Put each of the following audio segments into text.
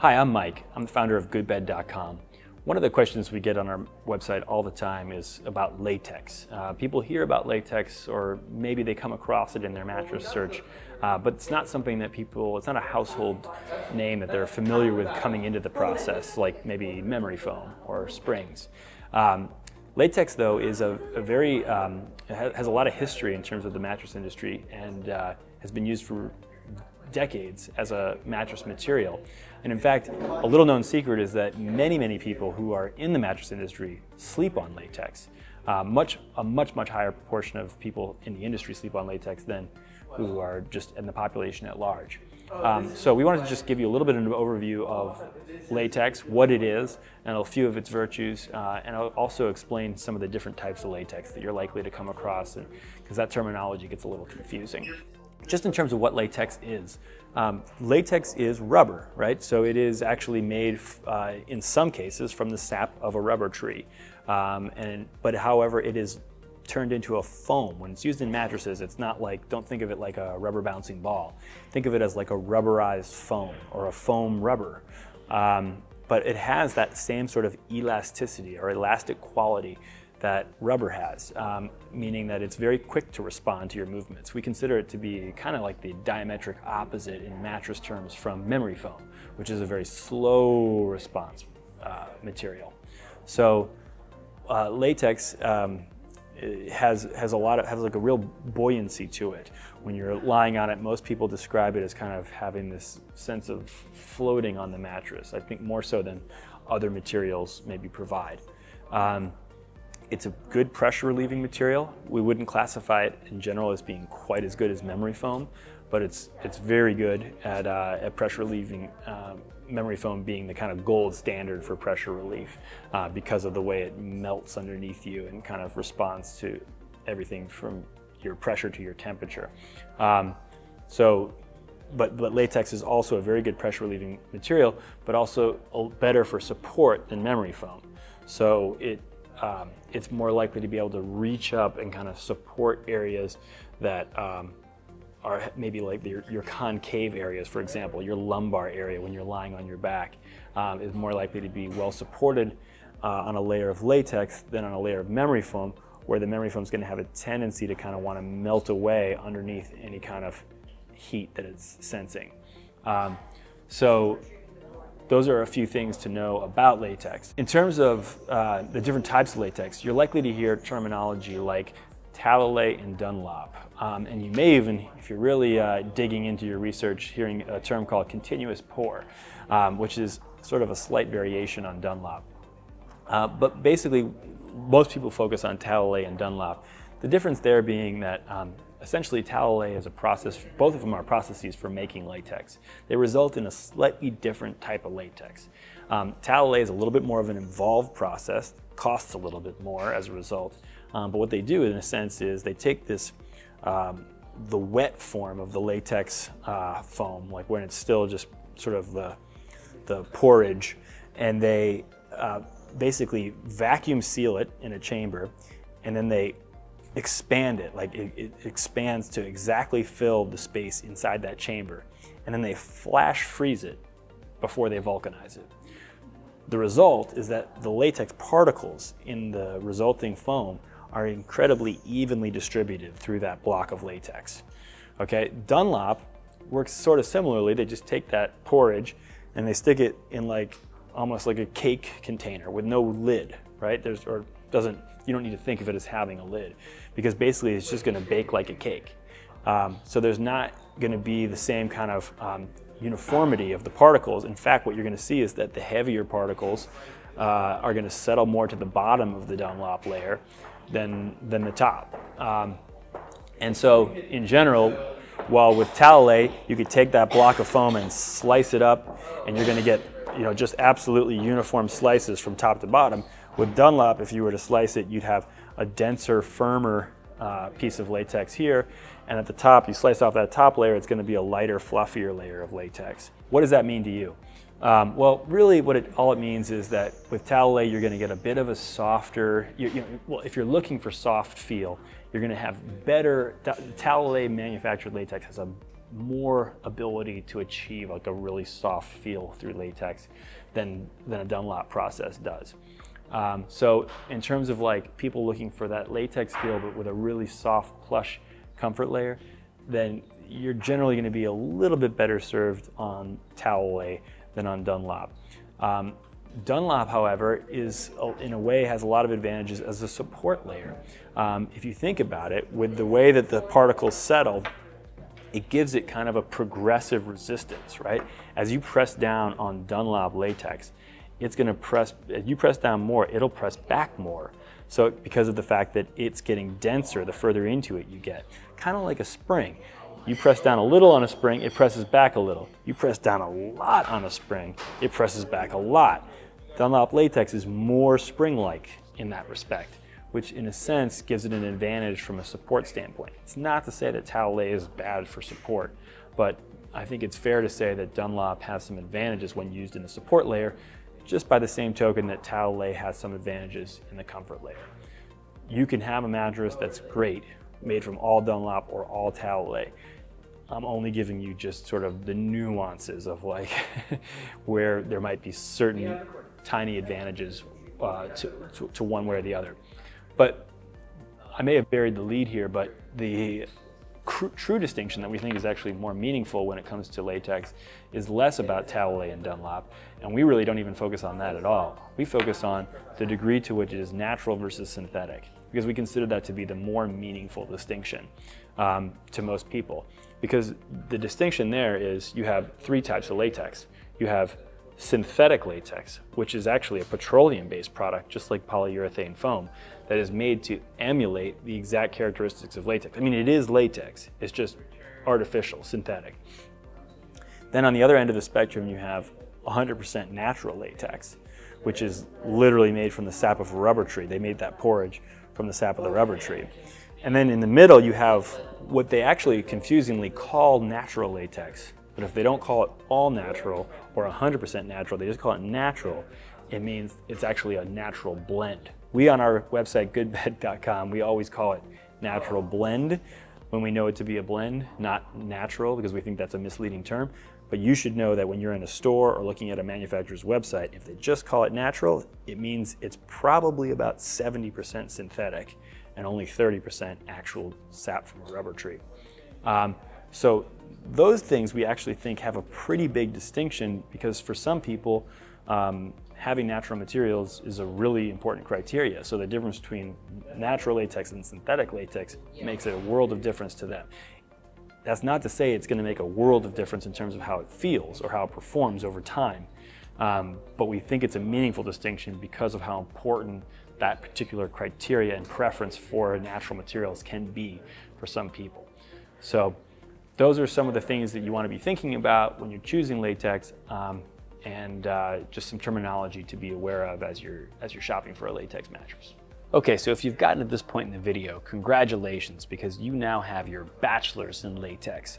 Hi, I'm Mike. I'm the founder of goodbed.com. One of the questions we get on our website all the time is about latex. Uh, people hear about latex or maybe they come across it in their mattress search, uh, but it's not something that people, it's not a household name that they're familiar with coming into the process, like maybe memory foam or springs. Um, latex, though, is a, a very, um, has a lot of history in terms of the mattress industry and uh, has been used for decades as a mattress material. And in fact, a little known secret is that many, many people who are in the mattress industry sleep on latex. Uh, much, a much, much higher proportion of people in the industry sleep on latex than who are just in the population at large. Um, so we wanted to just give you a little bit of an overview of latex, what it is, and a few of its virtues, uh, and I'll also explain some of the different types of latex that you're likely to come across, because that terminology gets a little confusing just in terms of what latex is. Um, latex is rubber, right? So it is actually made uh, in some cases from the sap of a rubber tree. Um, and, but however, it is turned into a foam. When it's used in mattresses, it's not like, don't think of it like a rubber bouncing ball. Think of it as like a rubberized foam or a foam rubber. Um, but it has that same sort of elasticity or elastic quality that rubber has, um, meaning that it's very quick to respond to your movements. We consider it to be kind of like the diametric opposite in mattress terms from memory foam, which is a very slow response uh, material. So uh, latex um, has has a lot of has like a real buoyancy to it. When you're lying on it, most people describe it as kind of having this sense of floating on the mattress. I think more so than other materials maybe provide. Um, it's a good pressure relieving material. We wouldn't classify it in general as being quite as good as memory foam, but it's, it's very good at, uh, at pressure relieving, uh, memory foam being the kind of gold standard for pressure relief uh, because of the way it melts underneath you and kind of responds to everything from your pressure to your temperature. Um, so, but, but latex is also a very good pressure relieving material, but also better for support than memory foam. So it um, it's more likely to be able to reach up and kind of support areas that um, are maybe like your, your, concave areas, for example, your lumbar area when you're lying on your back um, is more likely to be well supported uh, on a layer of latex than on a layer of memory foam, where the memory foam is going to have a tendency to kind of want to melt away underneath any kind of heat that it's sensing. Um, so those are a few things to know about latex. In terms of uh, the different types of latex, you're likely to hear terminology like Talalay and Dunlop. Um, and you may even, if you're really uh, digging into your research, hearing a term called continuous pore, um, which is sort of a slight variation on Dunlop. Uh, but basically, most people focus on Talalay and Dunlop. The difference there being that um, essentially Talalay is a process, both of them are processes for making latex. They result in a slightly different type of latex. Um, Talalay is a little bit more of an involved process, costs a little bit more as a result. Um, but what they do in a sense is they take this, um, the wet form of the latex uh, foam, like when it's still just sort of the, the porridge, and they uh, basically vacuum seal it in a chamber, and then they expand it, like it, it, expands to exactly fill the space inside that chamber. And then they flash freeze it before they vulcanize it. The result is that the latex particles in the resulting foam are incredibly evenly distributed through that block of latex. Okay, Dunlop works sort of similarly. They just take that porridge and they stick it in like almost like a cake container with no lid, right? There's or doesn't you don't need to think of it as having a lid because basically it's just going to bake like a cake. Um, so there's not going to be the same kind of um, uniformity of the particles. In fact, what you're going to see is that the heavier particles uh, are going to settle more to the bottom of the Dunlop layer than, than the top. Um, and so in general, while with Talalay, you could take that block of foam and slice it up and you're going to get you know, just absolutely uniform slices from top to bottom. With Dunlop, if you were to slice it, you'd have a denser, firmer uh, piece of latex here. And at the top, you slice off that top layer, it's gonna be a lighter, fluffier layer of latex. What does that mean to you? Um, well, really what it, all it means is that with Talalay, you're gonna get a bit of a softer, you, you know, well, if you're looking for soft feel, you're gonna have better, Talalay manufactured latex has a more ability to achieve like a really soft feel through latex than, than a Dunlop process does. Um, so in terms of like people looking for that latex feel but with a really soft plush comfort layer, then you're generally going to be a little bit better served on Talalay than on Dunlop. Um, Dunlop, however, is in a way has a lot of advantages as a support layer. Um, if you think about it, with the way that the particles settle, it gives it kind of a progressive resistance, right? As you press down on Dunlop latex, it's going to press, as you press down more, it'll press back more. So because of the fact that it's getting denser the further into it you get, kind of like a spring. You press down a little on a spring, it presses back a little. You press down a lot on a spring, it presses back a lot. Dunlop latex is more spring-like in that respect, which in a sense gives it an advantage from a support standpoint. It's not to say that Talalay is bad for support, but I think it's fair to say that Dunlop has some advantages when used in the support layer, just by the same token that Talalay has some advantages in the comfort layer. You can have a mattress that's great, made from all Dunlop or all Talalay. I'm only giving you just sort of the nuances of like where there might be certain tiny advantages uh, to, to, to, one way or the other. But I may have buried the lead here, but the true distinction that we think is actually more meaningful when it comes to latex is less about Talalay and Dunlop, and we really don't even focus on that at all. We focus on the degree to which it is natural versus synthetic, because we consider that to be the more meaningful distinction um, to most people. Because the distinction there is you have three types of latex. You have synthetic latex, which is actually a petroleum-based product, just like polyurethane foam, that is made to emulate the exact characteristics of latex. I mean, it is latex, it's just artificial, synthetic. Then on the other end of the spectrum, you have 100% natural latex, which is literally made from the sap of a rubber tree. They made that porridge from the sap of the rubber tree. And then in the middle, you have what they actually confusingly call natural latex, but if they don't call it all natural or 100% natural, they just call it natural, it means it's actually a natural blend. We on our website, goodbed.com, we always call it natural blend when we know it to be a blend, not natural, because we think that's a misleading term. But you should know that when you're in a store or looking at a manufacturer's website, if they just call it natural, it means it's probably about 70% synthetic and only 30% actual sap from a rubber tree. Um, so those things we actually think have a pretty big distinction because for some people, um, having natural materials is a really important criteria. So the difference between natural latex and synthetic latex makes it a world of difference to them. That's not to say it's going to make a world of difference in terms of how it feels or how it performs over time. Um, but we think it's a meaningful distinction because of how important that particular criteria and preference for natural materials can be for some people. So those are some of the things that you want to be thinking about when you're choosing latex um, and uh, just some terminology to be aware of as you're, as you're shopping for a latex mattress. Okay, so if you've gotten to this point in the video, congratulations because you now have your bachelor's in latex.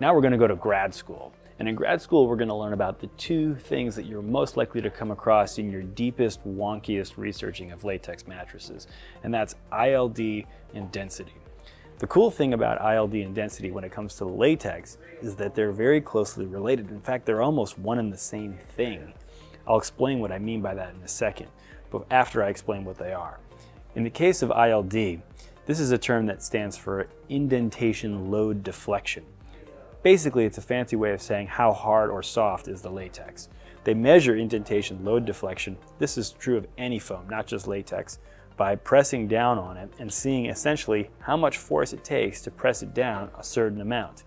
Now we're gonna go to grad school. And in grad school, we're gonna learn about the two things that you're most likely to come across in your deepest, wonkiest researching of latex mattresses, and that's ILD and density. The cool thing about ILD and density when it comes to latex is that they're very closely related. In fact, they're almost one and the same thing. I'll explain what I mean by that in a second, but after I explain what they are. In the case of ILD, this is a term that stands for indentation load deflection. Basically, it's a fancy way of saying how hard or soft is the latex. They measure indentation load deflection. This is true of any foam, not just latex by pressing down on it and seeing essentially how much force it takes to press it down a certain amount.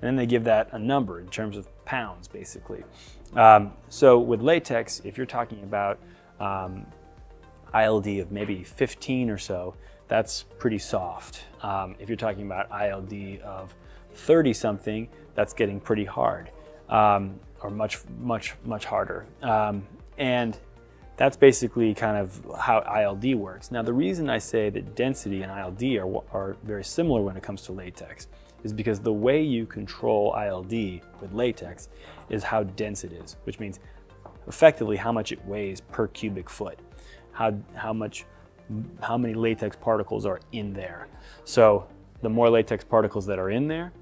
And then they give that a number in terms of pounds, basically. Um, so with latex, if you're talking about um, ILD of maybe 15 or so, that's pretty soft. Um, if you're talking about ILD of 30 something, that's getting pretty hard um, or much, much, much harder. Um, and that's basically kind of how ILD works. Now, the reason I say that density and ILD are, are very similar when it comes to latex is because the way you control ILD with latex is how dense it is, which means effectively how much it weighs per cubic foot, how, how much, how many latex particles are in there. So the more latex particles that are in there,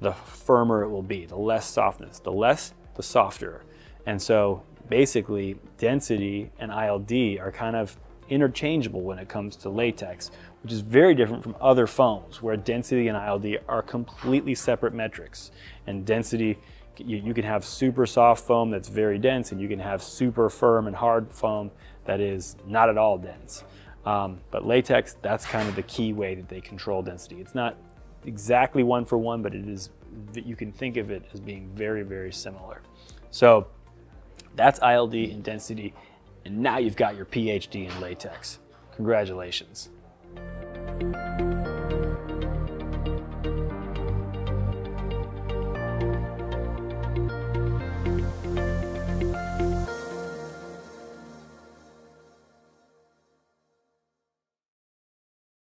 the firmer it will be, the less softness. The less, the softer. And so basically, density and ILD are kind of interchangeable when it comes to latex, which is very different from other foams where density and ILD are completely separate metrics. And density, you, you, can have super soft foam that's very dense, and you can have super firm and hard foam that is not at all dense. Um, but latex, that's kind of the key way that they control density. It's not exactly one for one, but it is that you can think of it as being very, very similar. So that's ILD in density, and now you've got your PhD in latex. Congratulations.